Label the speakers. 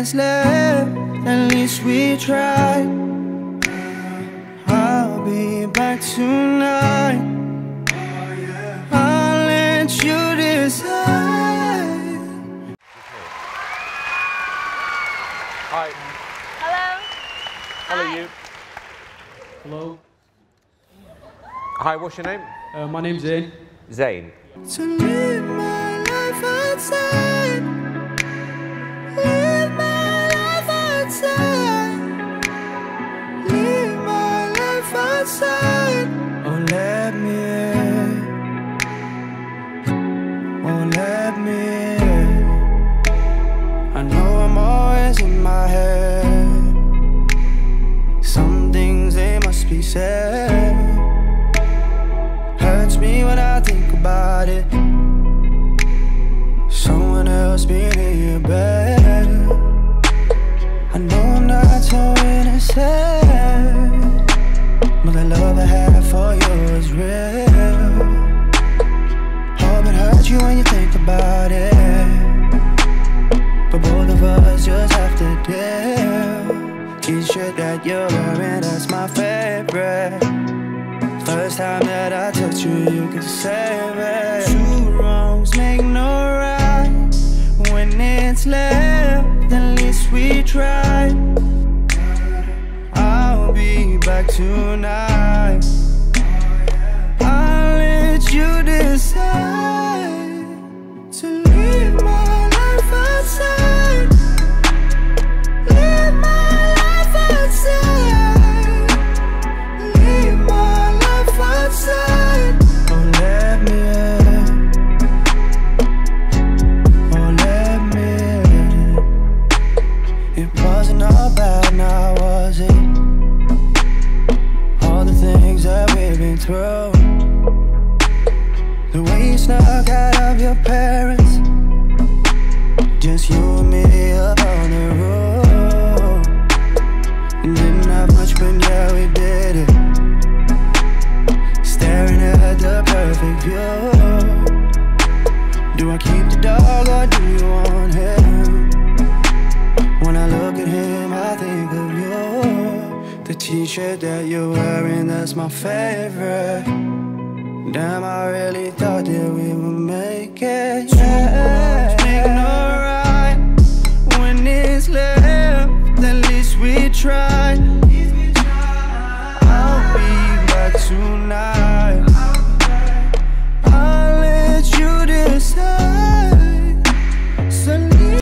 Speaker 1: it's left, at least we tried. I'll be back tonight. I'll let you decide.
Speaker 2: Hi.
Speaker 3: Hello.
Speaker 2: Hello,
Speaker 3: Hi.
Speaker 2: you.
Speaker 4: Hello,
Speaker 2: Hi, what's your name?
Speaker 4: uh, my name's
Speaker 2: Zayn
Speaker 1: Zayn. Live my life outside. Live my life outside. Oh, let me in. Oh, let me in. I know I'm always in my head. Some things they must be said. Hurts me when I think about it. Someone else being in your bed. I know I'm not so innocent. But the love I have for you is real. Hope it hurts you when you think about it. But both of us just have to deal. T-shirt that you're wearing, that's my favorite. First time that I touch you, you could save it. Tried. I'll be back tonight. The way you snuck out of your parents. Just you and me up on the road. Didn't have much, but yeah, we did it. Staring at the perfect view. Do I keep the dog or do you shirt that you're wearing, that's my favorite. Damn, I really thought that we it. Yeah.